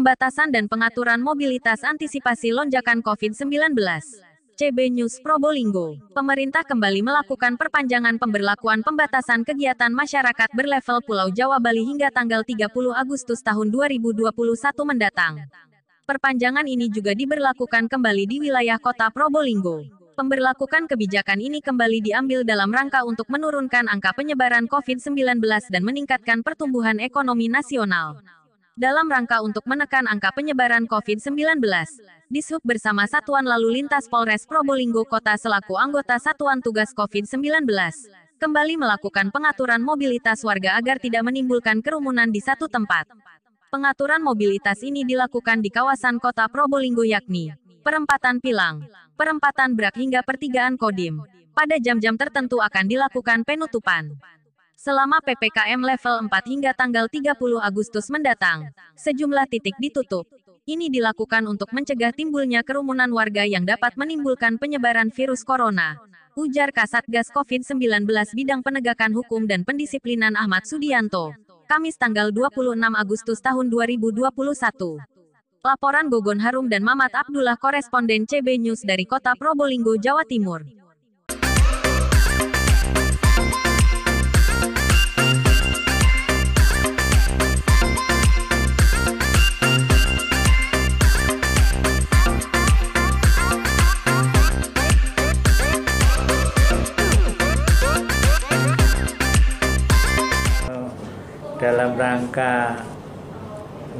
Pembatasan dan pengaturan mobilitas antisipasi lonjakan COVID-19. CB News Probolinggo. Pemerintah kembali melakukan perpanjangan pemberlakuan pembatasan kegiatan masyarakat berlevel Pulau Jawa Bali hingga tanggal 30 Agustus tahun 2021 mendatang. Perpanjangan ini juga diberlakukan kembali di wilayah kota Probolinggo. Pemberlakukan kebijakan ini kembali diambil dalam rangka untuk menurunkan angka penyebaran COVID-19 dan meningkatkan pertumbuhan ekonomi nasional. Dalam rangka untuk menekan angka penyebaran COVID-19, Dishub bersama Satuan Lalu Lintas Polres Probolinggo Kota selaku anggota Satuan Tugas COVID-19, kembali melakukan pengaturan mobilitas warga agar tidak menimbulkan kerumunan di satu tempat. Pengaturan mobilitas ini dilakukan di kawasan kota Probolinggo yakni Perempatan Pilang, Perempatan Brak hingga Pertigaan Kodim. Pada jam-jam tertentu akan dilakukan penutupan. Selama PPKM level 4 hingga tanggal 30 Agustus mendatang, sejumlah titik ditutup. Ini dilakukan untuk mencegah timbulnya kerumunan warga yang dapat menimbulkan penyebaran virus corona. Ujar Kasatgas COVID-19 Bidang Penegakan Hukum dan Pendisiplinan Ahmad Sudianto. Kamis tanggal 26 Agustus tahun 2021. Laporan Gogon Harum dan Mamat Abdullah koresponden CB News dari Kota Probolinggo, Jawa Timur. Rangka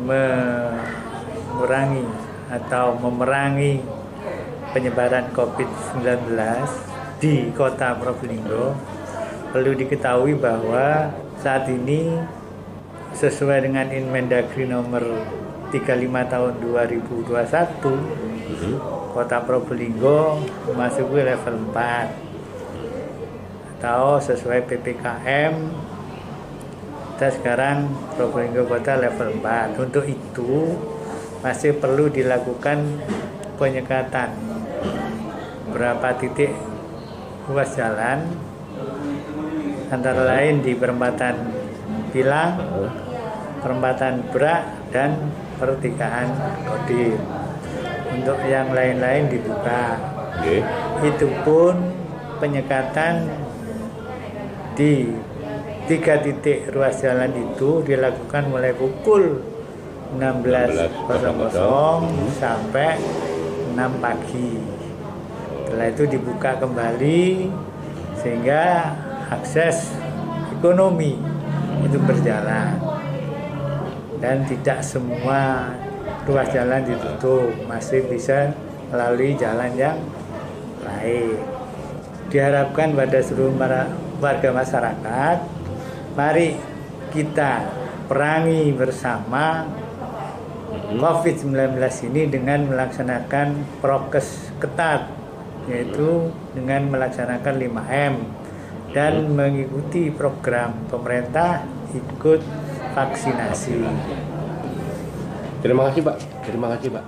mengurangi atau memerangi penyebaran COVID-19 di kota Probolinggo perlu diketahui bahwa saat ini sesuai dengan Inmendagri nomor 35 tahun 2021 kota Probolinggo memasuki level 4 atau sesuai PPKM kita sekarang Probolinggo Kota level 4. Untuk itu masih perlu dilakukan penyekatan berapa titik ruas jalan antara lain di perempatan Pilang, perempatan Brak dan pertigaan Kodim. Untuk yang lain-lain dibuka. Oke. Itu pun penyekatan di tiga titik ruas jalan itu dilakukan mulai pukul 16.00 sampai 6 pagi. Setelah itu dibuka kembali sehingga akses ekonomi itu berjalan dan tidak semua ruas jalan ditutup masih bisa melalui jalan yang lain diharapkan pada seluruh warga masyarakat mari kita perangi bersama COVID-19 ini dengan melaksanakan prokes ketat yaitu dengan melaksanakan 5M dan mengikuti program pemerintah ikut vaksinasi. Terima kasih Pak. Terima kasih Pak.